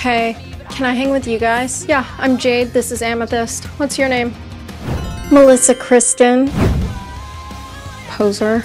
Hey, can I hang with you guys? Yeah, I'm Jade. This is Amethyst. What's your name? Melissa Kristen. Poser.